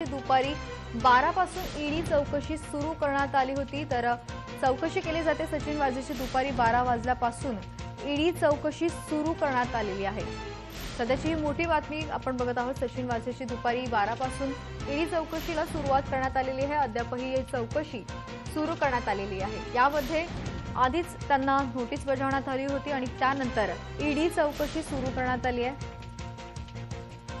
दुपारी बारापासून ईडी चौकशी सुरू करण्यात आली होती. तर चौकशी केली जाते सचिन वाझेची दुपारी बारा वाजल्यापासून ईडी चौकशी सुरू करण्यात आलेली आहे. सध्याची ही मोठी बातमी आपण बघत आहोत सचिन वाझेची दुपारी बारापासून ईडी चौकशीला सुरुवात करण्यात आलेली आहे. अद्यापही ही चौकशी सुरू करण्यात आलेली आहे. यामध्ये आधीच त्यांना नोटीस बजावण्यात आली होती आणि त्यानंतर ईडी चौकशी सुरू करण्यात आली आहे.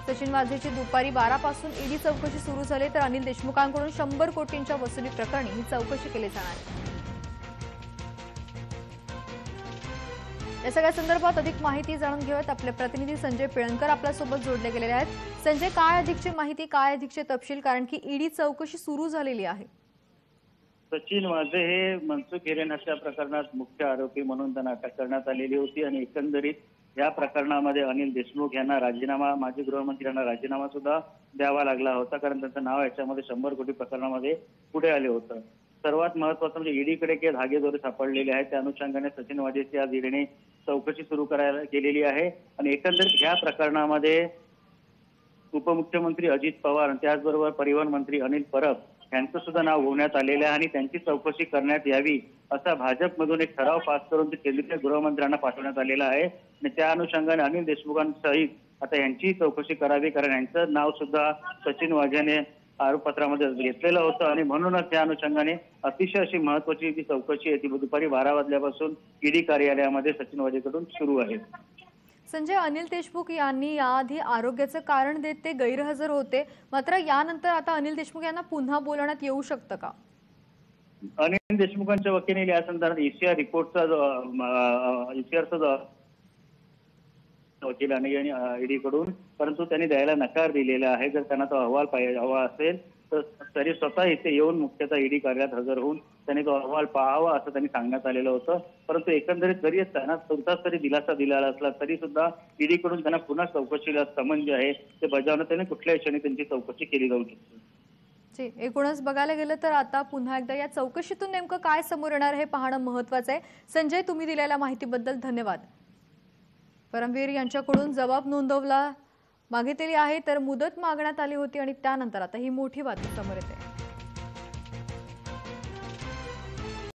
सचिन वाझेची दुपारी बारापासून ईडी चौकशी सुरू झाली तर अनिल देशमुखांकडून शंभर कोटींच्या वसुली प्रकरणी ही चौकशी केली जाणार आहे. या सगळ्या संदर्भात अधिक माहिती जाणून घेऊयात. आपले प्रतिनिधी संजय पिळणकर आपल्यासोबत जोडले गेलेले आहेत. संजय काय अधिकची माहिती काय अधिकचे तपशील? कारण की ईडी चौकशी सुरू झालेली आहे. सचिन वाझे हे मनसुख हिरेन हत्या प्रकरणात मुख्य आरोपी म्हणून त्यांना अटक करण्यात आलेली होती आणि एकंदरीत या प्रकरणामध्ये अनिल देशमुख यांना राजीनामा माजी गृहमंत्र्यांना राजीनामा सुद्धा द्यावा लागला होता कारण त्यांचं नाव याच्यामध्ये शंभर कोटी प्रकरणामध्ये पुढे आले होतं. सर्वात महत्वाचं म्हणजे ईडीकडे काही धागेदोरे सापडलेले आहेत. त्या अनुषंगाने सचिन वाजेची आज ईडीने चौकशी सुरू करायला केलेली आहे. आणि एकंदरीत ह्या प्रकरणामध्ये उपमुख्यमंत्री अजित पवार आणि त्याचबरोबर परिवहन मंत्री अनिल परब यांचं सुद्धा नाव होण्यात आलेलं आहे आणि त्यांची चौकशी करण्यात यावी असा भाजपमधून एक ठराव पास करून ते केंद्रीय गृहमंत्र्यांना पाठवण्यात आलेला आहे. आणि त्या अनुषंगाने अनिल देशमुखांसहित आता यांची चौकशी करावी कारण यांचं नाव सुद्धा सचिन वाझेने आरोपपत्रामध्ये घेतलेलं होतं. आणि म्हणूनच त्या अनुषंगाने अतिशय अशी महत्वाची जी चौकशी आहे ती दुपारी बारा वाजल्यापासून ईडी कार्यालयामध्ये सचिन वाजेकडून सुरू आहे. संजय अनिल देशमुख यांनी याआधी आरोग्याचं कारण देत ते गैरहजर होते. मात्र यानंतर आता अनिल देशमुख यांना पुन्हा बोलवण्यात येऊ शकतं का? अनिल देशमुखांच्या वकील या संदर्भात ईसीआर रिपोर्टचा जो ईसीआरचा जो वकिलाने आणि ईडी कडून परंतु त्यांनी द्यायला नकार दिलेला आहे. जर त्यांना तो अहवाल पाहिजे हवा असेल तर तरी स्वतः इथे येऊन मुख्यतः ईडी कार्यालयात हजर होऊन त्यांनी तो अहवाल पाहावा असं त्यांनी सांगण्यात आलेलं होतं. परंतु एकंदरीत जरी त्यांना तुमचाच तरी दिलासा दिलेला असला तरी सुद्धा ईडीकडून त्यांना पुन्हा चौकशीला समन जे आहे ते बजावण्यात त्याने कुठल्याही क्षणी त्यांची चौकशी केली जाऊ शकते एकूणच बघायला गेलं तर आता पुन्हा एकदा या चौकशीतून नेमकं काय समोर येणार हे पाहणं महत्वाचं आहे. संजय तुम्ही दिलेल्या माहितीबद्दल धन्यवाद. परमवीर यांच्याकडून जबाब नोंदवला मागितलेली आहे तर मुदत मागण्यात आली होती आणि त्यानंतर आता ही मोठी बातमी समोर येते.